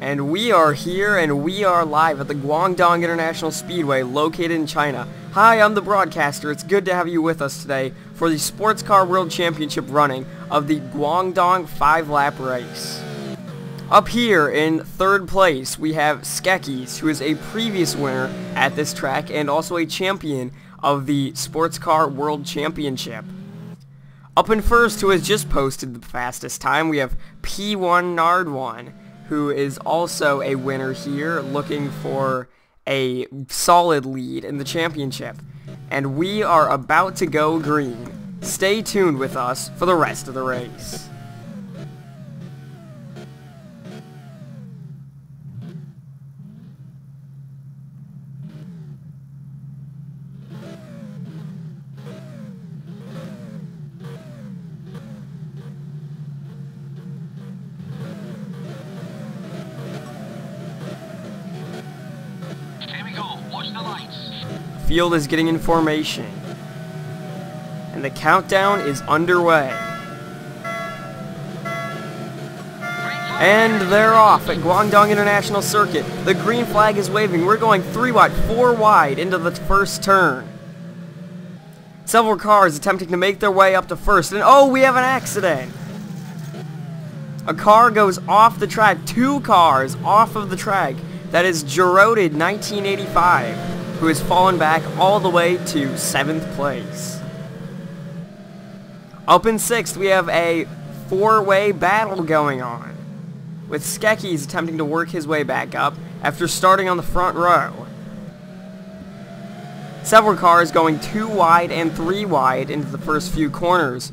And we are here and we are live at the Guangdong International Speedway located in China. Hi, I'm the broadcaster. It's good to have you with us today for the Sports Car World Championship running of the Guangdong 5-lap race. Up here in third place, we have Skekis, who is a previous winner at this track and also a champion of the Sports Car World Championship. Up in first, who has just posted the fastest time, we have P1 Nardwan who is also a winner here, looking for a solid lead in the championship. And we are about to go green. Stay tuned with us for the rest of the race. Field is getting in formation. And the countdown is underway. And they're off at Guangdong International Circuit. The green flag is waving. We're going three wide, four wide into the first turn. Several cars attempting to make their way up to first. And oh, we have an accident. A car goes off the track. Two cars off of the track. That is Geroded 1985 who has fallen back all the way to 7th place. Up in 6th, we have a four-way battle going on, with Skekis attempting to work his way back up after starting on the front row. Several cars going two wide and three wide into the first few corners,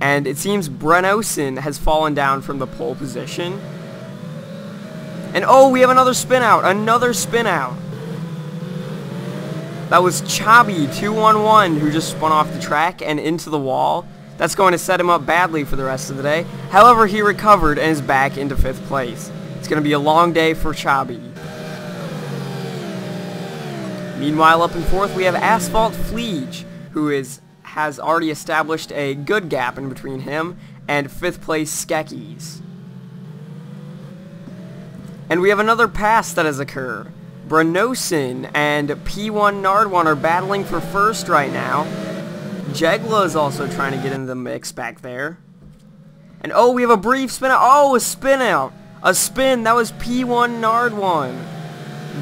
and it seems Brenosin has fallen down from the pole position. And oh, we have another spin out, another spin out. That was Chabi 211 who just spun off the track and into the wall. That's going to set him up badly for the rest of the day. However, he recovered and is back into 5th place. It's going to be a long day for Chabi. Meanwhile, up in 4th, we have Asphalt Fleege, who is has already established a good gap in between him and 5th place Skekis. And we have another pass that has occurred. Brenosin and P1 Nardwan are battling for first right now. Jegla is also trying to get into the mix back there. And oh, we have a brief spin out. Oh, a spin out. A spin. That was P1 Nardwan.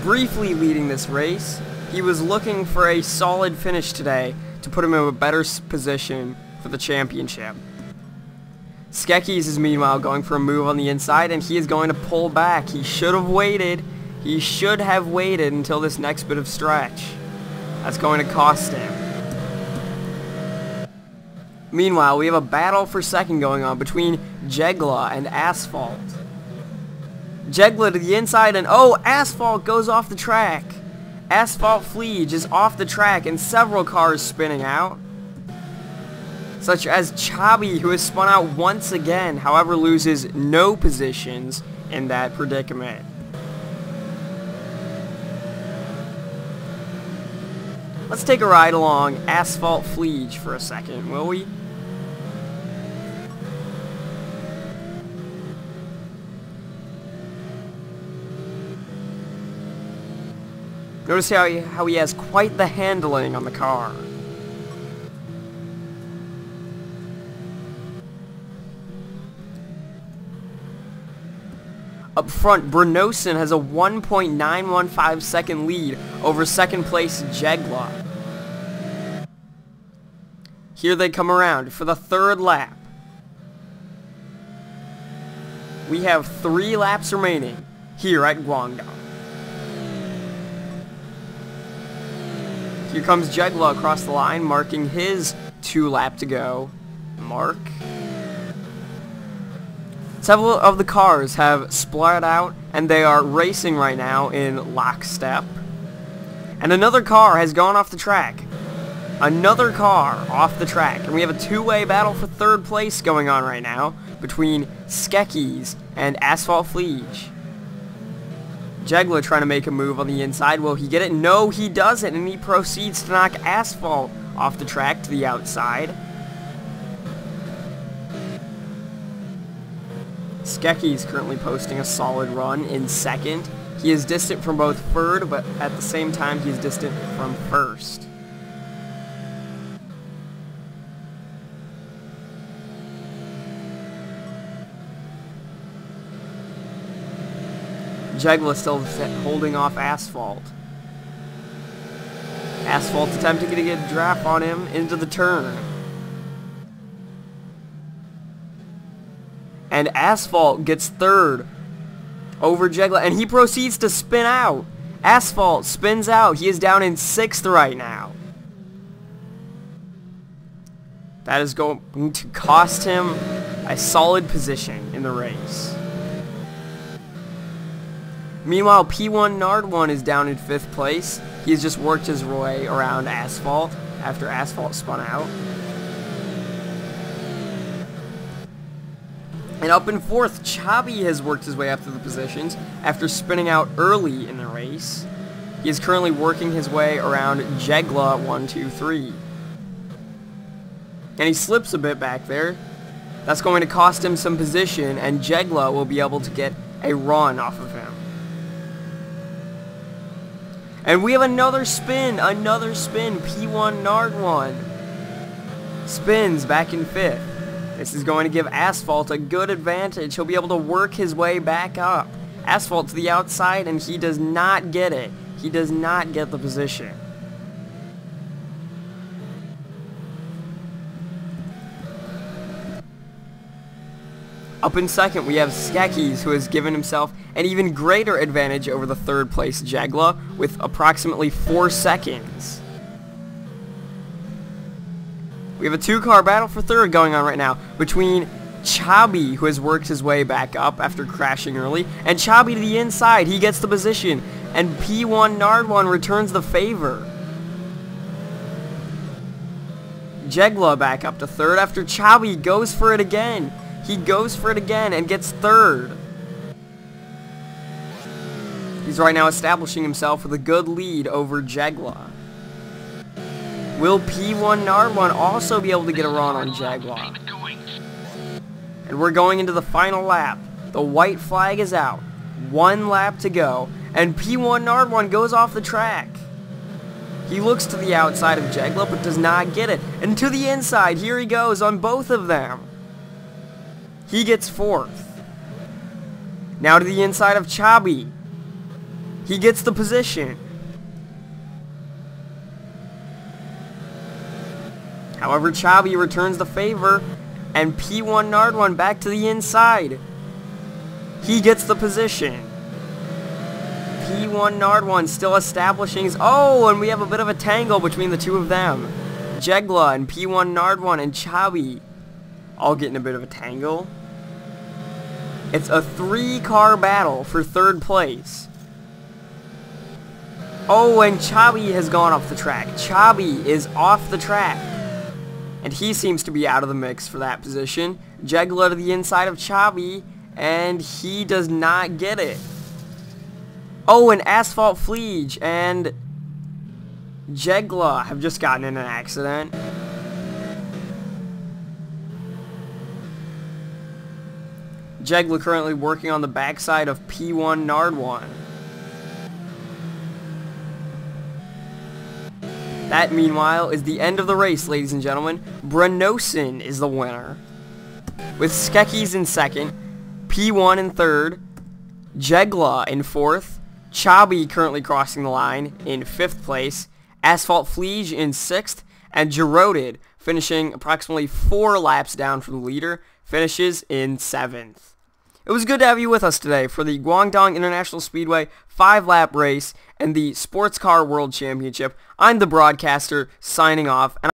Briefly leading this race. He was looking for a solid finish today to put him in a better position for the championship. Skekis is meanwhile going for a move on the inside and he is going to pull back. He should have waited. He should have waited until this next bit of stretch. That's going to cost him. Meanwhile, we have a battle for second going on between Jegla and Asphalt. Jegla to the inside and oh, Asphalt goes off the track. Asphalt Fleege is off the track and several cars spinning out. Such as Chabi who has spun out once again, however loses no positions in that predicament. Let's take a ride along Asphalt Fleege for a second, will we? Notice how he, how he has quite the handling on the car. Up front, Brenosin has a 1.915 second lead over second place Jegla. Here they come around for the third lap. We have three laps remaining here at Guangdong. Here comes Jegla across the line, marking his two lap to go mark. Several of the cars have split out and they are racing right now in lockstep. And another car has gone off the track. Another car off the track. And we have a two-way battle for third place going on right now between Skekis and Asphalt Fleege. Jegla trying to make a move on the inside. Will he get it? No, he doesn't. And he proceeds to knock Asphalt off the track to the outside. Skeki is currently posting a solid run in second. He is distant from both third, but at the same time he is distant from first. Jegla still holding off Asphalt. Asphalt attempting to get a draft on him into the turn. And Asphalt gets third over Jegla, and he proceeds to spin out. Asphalt spins out. He is down in sixth right now. That is going to cost him a solid position in the race. Meanwhile, P1 Nard1 is down in 5th place. He's just worked his way around Asphalt after Asphalt spun out. And up in 4th, Chabi has worked his way up to the positions after spinning out early in the race. He is currently working his way around Jegla 1, 2, 3. And he slips a bit back there. That's going to cost him some position, and Jegla will be able to get a run off of him. And we have another spin, another spin, P1 Nard1. Spins back in fifth. This is going to give Asphalt a good advantage. He'll be able to work his way back up. Asphalt to the outside, and he does not get it. He does not get the position. Up in second, we have Skekis, who has given himself an even greater advantage over the third place Jegla with approximately 4 seconds. We have a two-car battle for third going on right now between Chabi, who has worked his way back up after crashing early, and Chabi to the inside. He gets the position, and P1 Nard1 returns the favor. Jegla back up to third after Chabi goes for it again. He goes for it again and gets third. He's right now establishing himself with a good lead over Jegla. Will P1 Nard1 also be able to get a run on Jaguar? And we're going into the final lap. The white flag is out. One lap to go. And P1 Nard1 goes off the track. He looks to the outside of Jaguar but does not get it. And to the inside, here he goes on both of them. He gets fourth. Now to the inside of Chabi. He gets the position. However, Chabi returns the favor, and P1 Nard1 back to the inside. He gets the position. P1 Nard1 still establishing his... Oh, and we have a bit of a tangle between the two of them. Jegla and P1 Nard1 and Chabi all getting a bit of a tangle. It's a three-car battle for third place. Oh, and Chabi has gone off the track. Chabi is off the track. And he seems to be out of the mix for that position. Jegla to the inside of Chabi, and he does not get it. Oh, and Asphalt Fleege and Jegla have just gotten in an accident. Jegla currently working on the backside of P1 Nard1. That, meanwhile, is the end of the race, ladies and gentlemen. Brenosin is the winner. With Skekis in second, P1 in third, Jegla in fourth, Chabi currently crossing the line in fifth place, Asphalt Fleege in sixth, and Geroded finishing approximately four laps down from the leader, finishes in seventh. It was good to have you with us today for the Guangdong International Speedway 5-lap race and the Sports Car World Championship. I'm the broadcaster, signing off. and